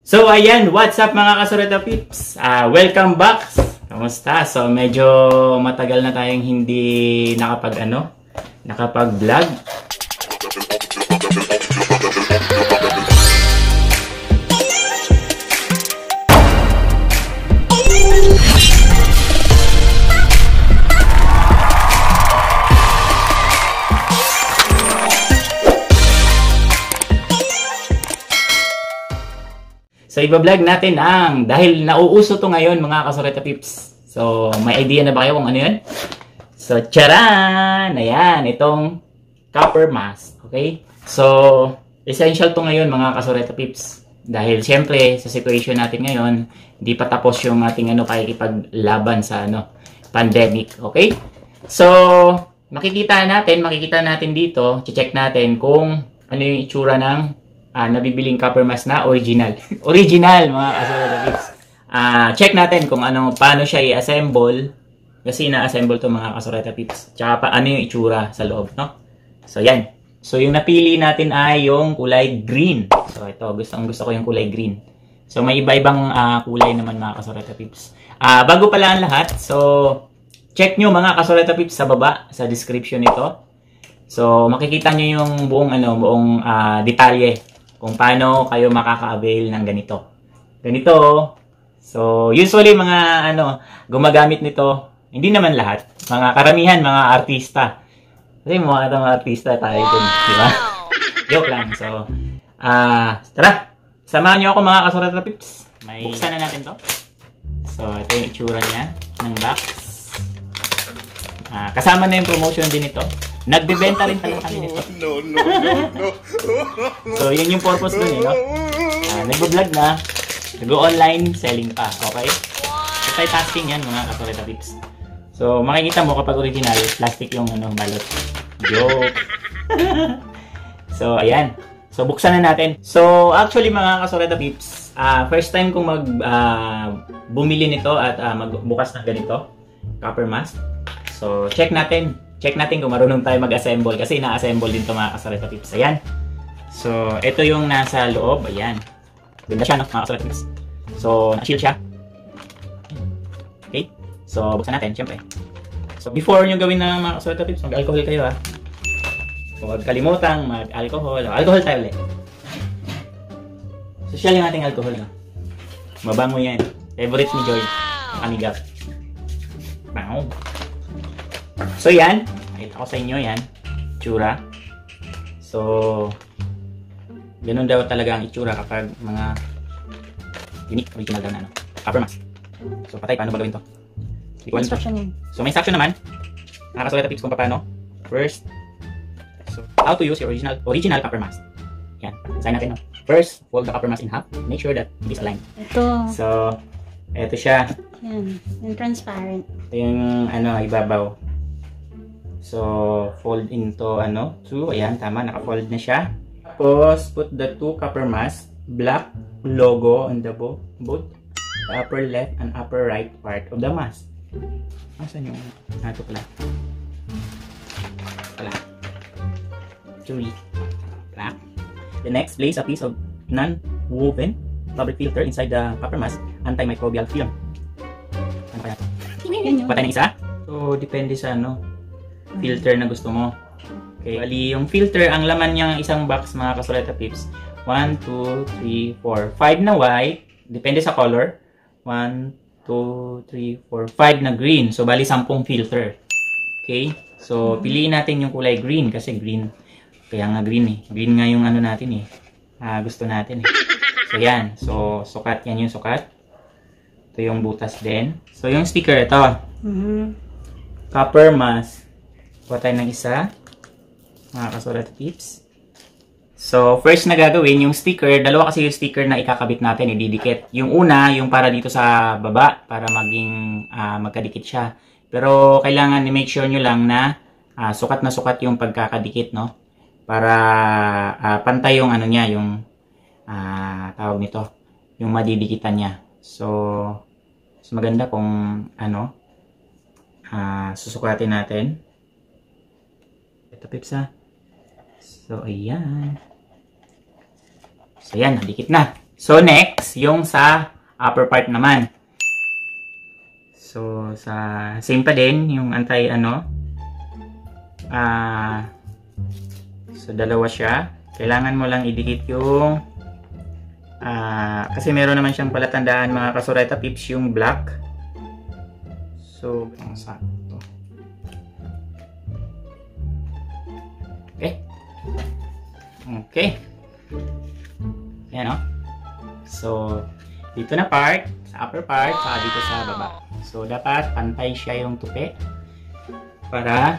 So ayan, what's up mga kasurata pips? Ah, welcome back. Kamusta? So medyo matagal na tayong hindi nakapag ano, nakapag-vlog. So iba-vlog natin ang dahil nauuso to ngayon mga kasureta pips. So may idea na ba kayo kung ano 'yun? So charan! Ayan, itong copper mask. Okay? So essential to ngayon mga kasureta pips. Dahil siyempre sa situation natin ngayon, hindi pa tapos yung ating ano pakikipaglaban sa ano pandemic. Okay? So makikita natin, makikita natin dito, check natin kung ano yung itsura ng ah, nabibiling copper mask na original. original mga kasurata pips. Ah, check natin kung ano paano siya i-assemble kasi na-assemble to mga kasurata pips. Tsaka pa ano yung itsura sa loob, no? So yan. So yung napili natin ay yung kulay green. So ito, gusto gusto ko yung kulay green. So may iba-ibang ah, kulay naman mga kasurata pips. Ah, bago pala ang lahat, so check nyo mga kasurata pips sa baba sa description nito. So makikita nyo yung buong ano, buong ah, detalye kung paano kayo makaka-avail ng ganito. Ganito. So, usually mga ano, gumagamit nito, hindi naman lahat, mga karamihan mga artista. Kasi mga mga artista tayo dun, di ba? Joke lang. So, ah, tara. Samahan niyo ako mga kasurata pips. May buksan na natin to. So, ito yung itsura niya ng box. Ah, kasama na yung promotion din ito. Nagbebenta rin talaga kami nito. No, no, no, no. So, yun yung purpose nun eh, no? Ah, nagbo-vlog na, nag-online selling pa, okay? Multitasking yan, mga kasureta tips. So, makikita mo kapag original, plastic yung ano, balot. Joke! so, ayan. So, buksan na natin. So, actually, mga kasureta tips, ah, first time kong mag, ah, bumili nito at ah, magbukas ng ganito, copper mask. So, check natin. Check natin kung marunong tayo mag-assemble kasi na-assemble din to mga kasareta tips. Ayan. So, ito yung nasa loob. Ayan. Ganda siya, no? Mga kasareta tips. So, na-shield siya. Okay. So, buksan natin, syempre. So, before nyo gawin na mga kasareta tips, mag-alcohol kayo, ha? Huwag kalimutang mag-alcohol. Alcohol tayo ulit. Social yung ating alcohol, no? Mabango yan. Favorite ni Joy. Amigap. Bango. So yan, nakita ko sa inyo yan, itsura. So, ganun daw talaga ang itsura kapag mga unique, original daw na ano, copper mask. So, patay, paano ba gawin to? To. Instruction yun. So, may instruction naman. Nakakasulat na tips kung paano. First, so, how to use your original original copper mask. Yan, sign natin. No? First, fold the copper mask in half. Make sure that it is aligned. Ito. So, eto siya. Yan. Yung transparent. Ito yung ano, ibabaw. So, fold into ano, two. Ayan, tama. Naka-fold na siya. Tapos, put the two copper mask, black logo on the bo both the upper left and upper right part of the mask. Asan yung, pala. Pala. Three. Black. The next, place a piece of non-woven fabric filter inside the copper mask antimicrobial film. Ano kaya? Yan yun. Patay ng isa? So, depende sa ano, filter na gusto mo. Okay. Bali, yung filter, ang laman niyang isang box, mga kasuleta pips, 1, 2, 3, 4, 5 na white, depende sa color. 1, 2, 3, 4, 5 na green. So, bali, 10 filter. Okay? So, piliin natin yung kulay green kasi green. Kaya nga green eh. Green nga yung ano natin eh. Ah, gusto natin eh. So, yan. So, sukat. Yan yung sukat. Ito yung butas din. So, yung sticker, ito Mhm. copper mask. Kuha tayo ng isa. Mga kasulat tips. So, first na gagawin, yung sticker, dalawa kasi yung sticker na ikakabit natin, ididikit. Yung una, yung para dito sa baba, para maging ah, magkadikit siya. Pero, kailangan i-make sure nyo lang na ah, sukat na sukat yung pagkakadikit, no? Para ah, pantay yung ano niya, yung ah, tawag nito, yung madidikitan niya. So, mas maganda kung ano, Ah, susukatin natin. Ito pips. So, ayan. So, ayan, nadikit na. So, next, yung sa upper part naman. So, sa same pa din, yung anti ano. Ah, so dalawa siya. Kailangan mo lang idikit yung ah, kasi meron naman siyang palatandaan mga kasureta pips yung black. So, ang sakto. Okay. Okay. Yan o. So, dito na part, sa upper part, saka dito sa baba. So, dapat pantay siya yung tupi para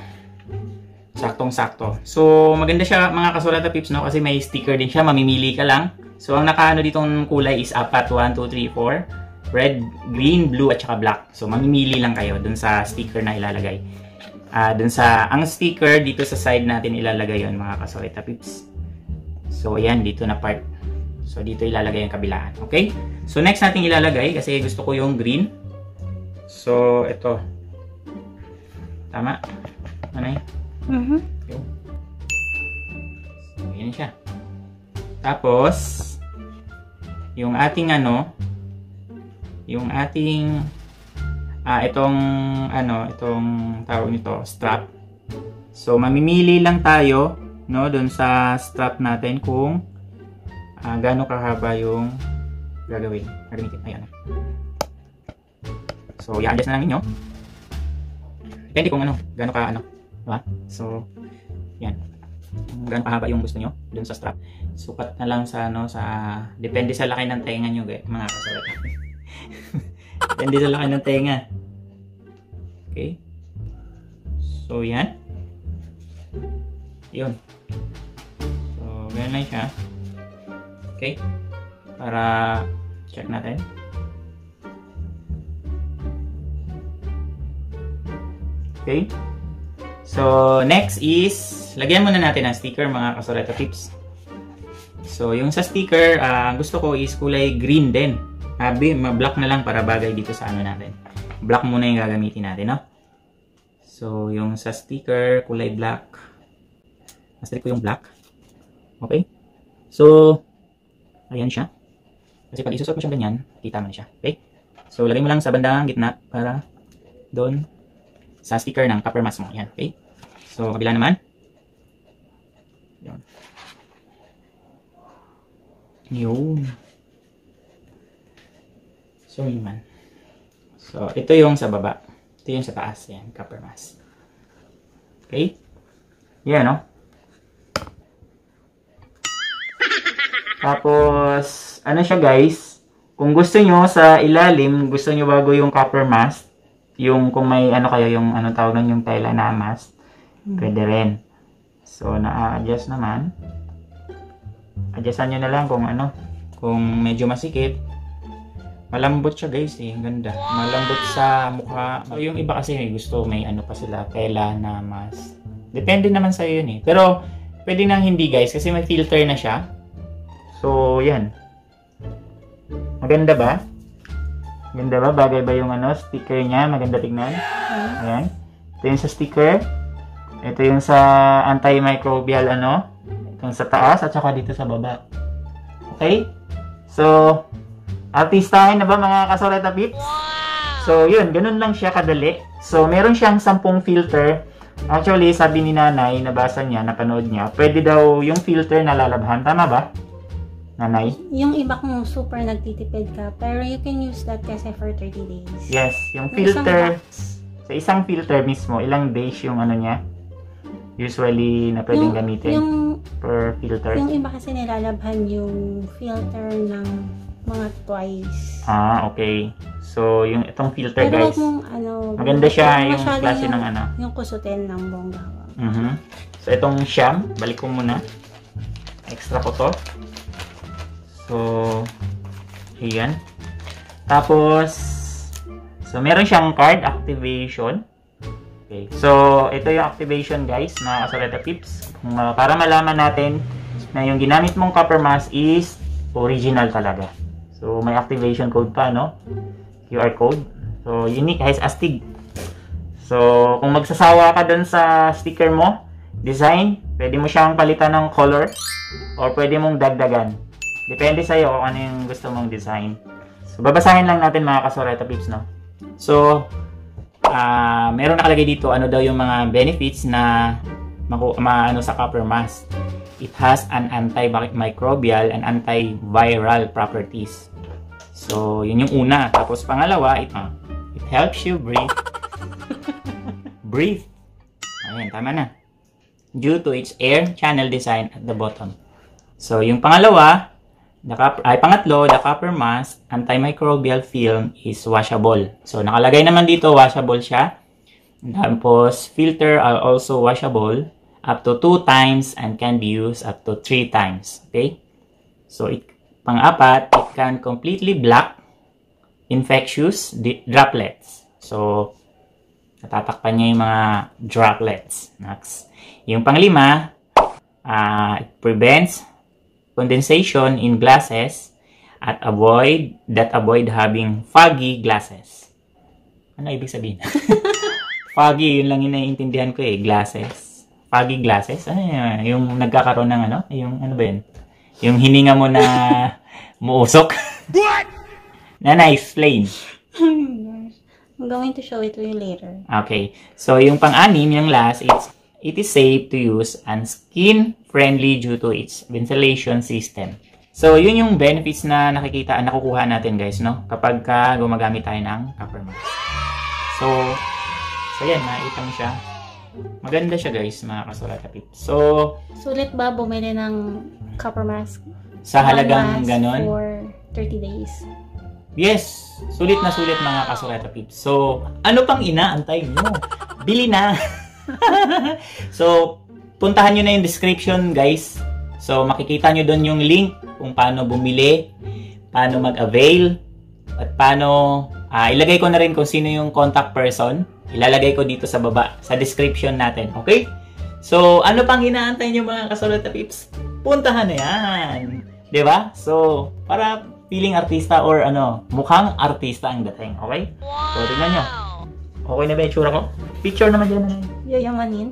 saktong-sakto. So, maganda siya mga kasulata pips, no? Kasi may sticker din siya, mamimili ka lang. So, ang nakaano ditong kulay is apat, 1, 2, 3, 4. Red, green, blue, at saka black. So, mamimili lang kayo dun sa sticker na ilalagay. Ah, dun sa, ang sticker dito sa side natin ilalagay yon mga kasulata pips. So, ayan, dito na part. So, dito ilalagay yung kabilaan. Okay? So, next natin ilalagay, kasi gusto ko yung green. So, ito. Tama? Ano yun? Mhm. Yun. So, yan siya. Tapos, yung ating ano, yung ating, ah, itong, ano, itong tawag nito, strap. So, mamimili lang tayo, no, dun sa strap natin kung ah, gaano kahaba yung gagawin. Gagamitin. Ayan. So, i-adjust na lang ninyo. Depende kung ano, gaano ka, ano, diba? So, yan. Gaano kahaba yung gusto nyo dun sa strap. Sukat na lang sa, ano, sa, depende sa laki ng tenga guys, mga kasulat. depende sa laki ng tenga. Okay? So, yan. Yun. So, ganyan lang siya. Okay? Para check natin. Okay? So, next is, lagyan muna natin ng sticker mga kasoleta tips. So, yung sa sticker, ah, gusto ko is kulay green din. Habi, ma-black na lang para bagay dito sa ano natin. Black muna yung gagamitin natin, no? So, yung sa sticker, kulay black. Mas ko yung black. Okay? So, ayan siya. Kasi pag isusot mo siya ganyan, kita mo siya. Okay? So, lagay mo lang sa bandang gitna para doon sa sticker ng copper mask mo. Yan, okay? So, kabila naman. Yun. Yun. So, yun man. So, ito yung sa baba. Ito yung sa taas. Yan, copper mask. Okay? Yan, no? Tapos, ano siya guys? Kung gusto nyo sa ilalim, gusto nyo bago yung copper mask, yung kung may ano kayo, yung ano tawag nun, yung tela na mask, pwede rin. So, na-adjust naman. Adjustan nyo na lang kung ano, kung medyo masikip. Malambot siya guys eh, ang ganda. Malambot sa mukha. So, yung iba kasi may gusto, may ano pa sila, tela na mask. Depende naman sa yun eh. Pero, pwede nang hindi guys, kasi may filter na siya. So, yan. Maganda ba? Maganda ba? Bagay ba yung ano, sticker niya? Maganda tignan? Ayan. Ito yung sa sticker. Ito yung sa antimicrobial ano. Itong sa taas at saka dito sa baba. Okay? So, artistahin na ba mga kasoleta pips? So, yun. Ganun lang siya kadali. So, meron siyang 10 filter. Actually, sabi ni nanay, nabasa niya, napanood niya, pwede daw yung filter na lalabhan. Tama ba? Nanay? Yung iba kung super nagtitipid ka, pero you can use that kasi for 30 days. Yes, yung isang filter, box. sa isang filter mismo, ilang days yung ano niya? Usually na pwedeng yung, gamitin Yung, per filter. yung iba kasi nilalabhan yung filter ng mga twice. Ah, okay. So, yung itong filter Pero guys, mong ano, maganda siya yung klase yung, ng ano. Yung kusutin ng bongga. Mhm. So, itong sham, balik ko muna. Extra ko to. So, ayan. Tapos, so meron siyang card activation. Okay. So, ito yung activation guys, mga kasoleta tips. Kung, uh, para malaman natin na yung ginamit mong copper mask is original talaga. So, may activation code pa, no? QR code. So, unique as astig. So, kung magsasawa ka dun sa sticker mo, design, pwede mo siyang palitan ng color or pwede mong dagdagan. Depende sa'yo kung ano yung gusto mong design. So, babasahin lang natin mga kasoreta pips, no? So, ah meron nakalagay dito ano daw yung mga benefits na maku ma, ano sa copper mask. It has an antimicrobial and antiviral properties. So, yun yung una. Tapos pangalawa, it, ah, it helps you breathe. breathe. Ayan, tama na. Due to its air channel design at the bottom. So, yung pangalawa, the copper, ay pangatlo, the copper mask antimicrobial film is washable. So, nakalagay naman dito, washable siya. Tapos, filter are also washable up to 2 times and can be used up to 3 times. Okay? So, it, pang-apat, it can completely block infectious droplets. So, natatakpan niya yung mga droplets. Next. Yung panglima, uh, it prevents condensation in glasses at avoid that avoid having foggy glasses. Ano ibig sabihin? foggy, yun lang yung naiintindihan ko eh, glasses. Foggy glasses? Ano yun? Yung nagkakaroon ng ano? Yung ano ba yun? Yung hininga mo na muusok? What? na na-explain. Oh. I'm going to show it to you later. Okay. So, yung pang-anim, yung last, it's, it is safe to use and skin-friendly due to its ventilation system. So, yun yung benefits na nakikita, nakukuha natin guys, no? Kapag ka gumagamit tayo ng copper mask. So, so yan, nakita mo siya. Maganda siya guys, mga kasulata pips. So, Sulit ba bumili ng copper mask? sa halagang mask ganon, For 30 days. Yes, sulit na sulit mga kasureta pips. So, ano pang inaantay nyo? Bili na! so, puntahan nyo na yung description guys. So, makikita nyo doon yung link kung paano bumili, paano mag-avail, at paano, ah, ilagay ko na rin kung sino yung contact person. Ilalagay ko dito sa baba, sa description natin. Okay? So, ano pang inaantay nyo mga kasureta pips? Puntahan na yan! ba? So, para feeling artista or ano, mukhang artista ang dating, okay? So, tingnan nyo. Okay na ba yung tsura ko? Picture naman dyan. ano. Yayamanin.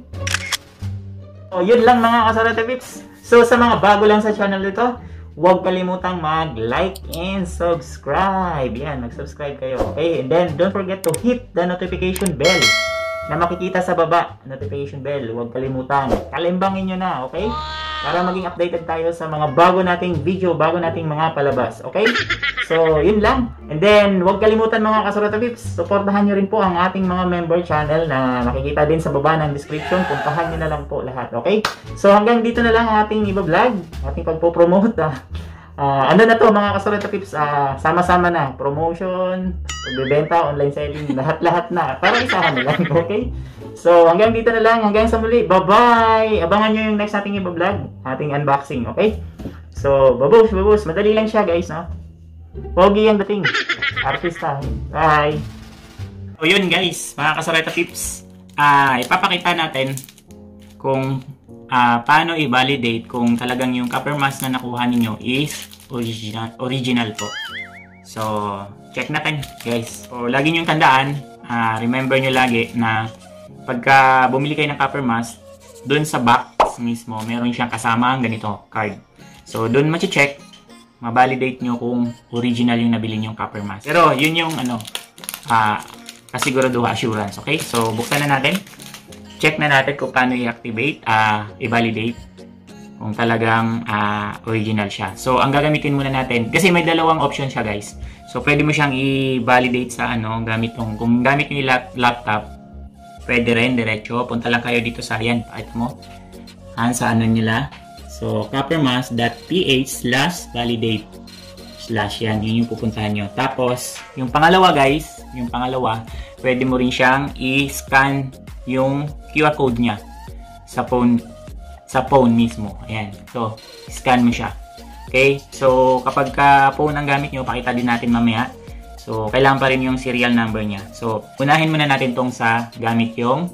So, yun lang mga kasarata pips. So, sa mga bago lang sa channel nito, huwag kalimutang mag-like and subscribe. Yan, mag-subscribe kayo. Okay? And then, don't forget to hit the notification bell na makikita sa baba. Notification bell. Huwag kalimutan. Kalimbangin nyo na, okay? Para maging updated tayo sa mga bago nating video, bago nating mga palabas. Okay? So, yun lang. And then, huwag kalimutan mga kasurata pips. Suportahan nyo rin po ang ating mga member channel na nakikita din sa baba ng description. Puntahan nyo na lang po lahat. Okay? So, hanggang dito na lang ang ating iba-vlog. Ating pagpo-promote. Ah. Ah, ano na to mga kasurata pips, ah, sama-sama na. Promotion, pagbebenta, online selling, lahat-lahat na. Para isahan na lang, okay? So, hanggang dito na lang. Hanggang sa muli. Bye-bye! Abangan nyo yung next nating iba-vlog. Ating unboxing, okay? So, babus, babus. Madali lang siya, guys, no? Pogi ang dating. Artista. Bye! So, yun, guys. Mga kasareta tips. Ah, ipapakita natin kung ah, paano i-validate kung talagang yung copper mask na nakuha ninyo is original, original po. So, check natin, guys. So, lagi nyo tandaan, ah, remember nyo lagi na pagka bumili kayo ng copper mask, doon sa box mismo, meron siyang kasama ang ganito, card. So, doon machi-check, ma-validate nyo kung original yung nabili nyong copper mask. Pero, yun yung ano, ah, kasigurado assurance, okay? So, buksan na natin. Check na natin kung paano i-activate, ah, i-validate kung talagang ah, original siya. So, ang gagamitin muna natin, kasi may dalawang option siya, guys. So, pwede mo siyang i-validate sa ano, gamit tong, kung gamit yung lap- laptop, pwede rin, diretso. Punta lang kayo dito sa, yan, pakita mo. Han, sa ano nila. So, coppermask.ph slash validate slash yan. Yun yung pupuntahan nyo. Tapos, yung pangalawa guys, yung pangalawa, pwede mo rin siyang i-scan yung QR code niya sa phone sa phone mismo. Ayan. So, scan mo siya. Okay? So, kapag ka phone ang gamit nyo, pakita din natin mamaya. So, kailangan pa rin yung serial number niya. So, unahin muna natin tong sa gamit yung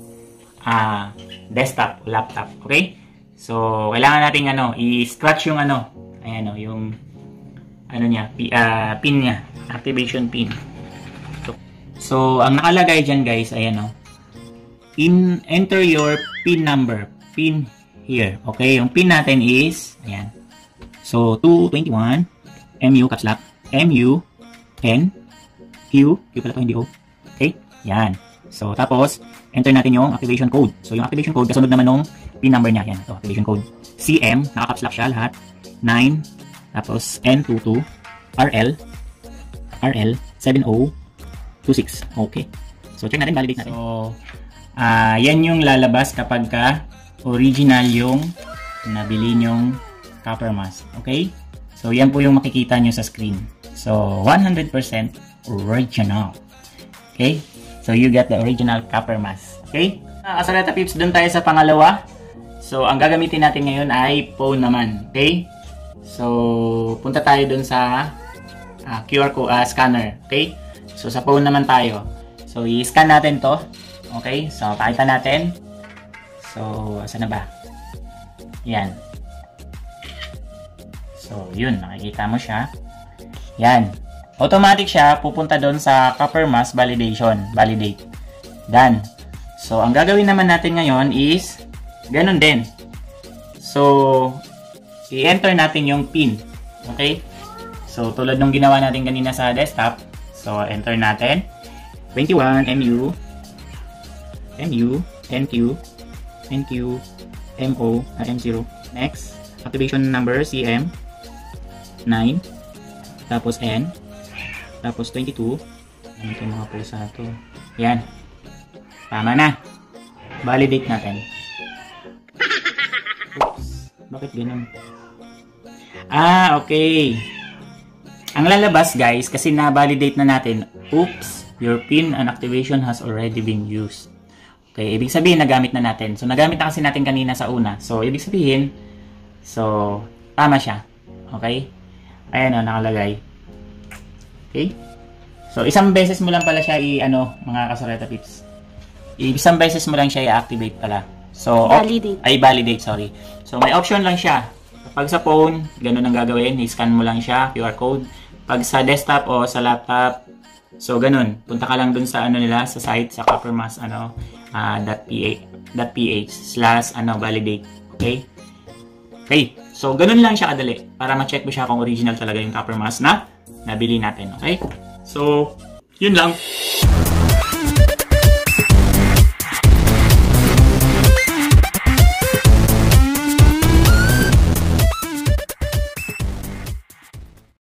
ah, desktop, laptop. Okay? So, kailangan nating ano, i-scratch yung ano, ayan o, yung ano niya, pi- ah, pin niya, activation pin. So, so ang nakalagay dyan guys, ayan o, in, enter your pin number, pin here. Okay, yung pin natin is, ayan, so 221, MU caps lock, MU, N, Q, Q pala to, hindi O. Okay? Yan. So, tapos, enter natin yung activation code. So, yung activation code, kasunod naman nung pin number niya. Yan, ito, activation code. CM, naka-caps lock siya lahat. 9, tapos N22, RL, RL, 7026. Okay. So, check natin, validate natin. So, ah yan yung lalabas kapag ka original yung nabili nyong copper mask. Okay? So, yan po yung makikita nyo sa screen. So, 100% original. Okay? So, you get the original copper mask. Okay? Uh, Asaleta Pips, dun tayo sa pangalawa. So, ang gagamitin natin ngayon ay phone naman. Okay? So, punta tayo dun sa ah, QR code ah, scanner. Okay? So, sa phone naman tayo. So, i-scan natin to. Okay? So, pakita natin. So, asa na ba? Yan. So, yun. Nakikita mo siya. Yan. Automatic siya. Pupunta doon sa copper mask validation. Validate. Done. So, ang gagawin naman natin ngayon is ganun din. So, i-enter natin yung pin. Okay? So, tulad nung ginawa natin kanina sa desktop. So, enter natin. 21 MU MU 10Q NQ MO ah, M0 next activation number CM 9 tapos N tapos 22 ano itong mga pulsa to yan tama na validate natin oops bakit ganun ah okay ang lalabas guys kasi na-validate na natin oops your pin and activation has already been used Okay, ibig sabihin nagamit na natin. So nagamit na kasi natin kanina sa una. So ibig sabihin so tama siya. Okay? Ayan o, nakalagay. Okay? So isang beses mo lang pala siya i ano, mga kasareta pips. Isang beses mo lang siya i-activate pala. So Validate. ay validate, sorry. So may option lang siya. Pag sa phone, ganun ang gagawin, i-scan mo lang siya, QR code. Pag sa desktop o sa laptop, So, ganun. Punta ka lang dun sa ano nila, sa site, sa coppermass, ano, uh, .ph, .ph slash, ano, validate. Okay? Okay. So, ganun lang siya kadali. Para ma-check mo siya kung original talaga yung coppermass na nabili natin. Okay? So, yun lang.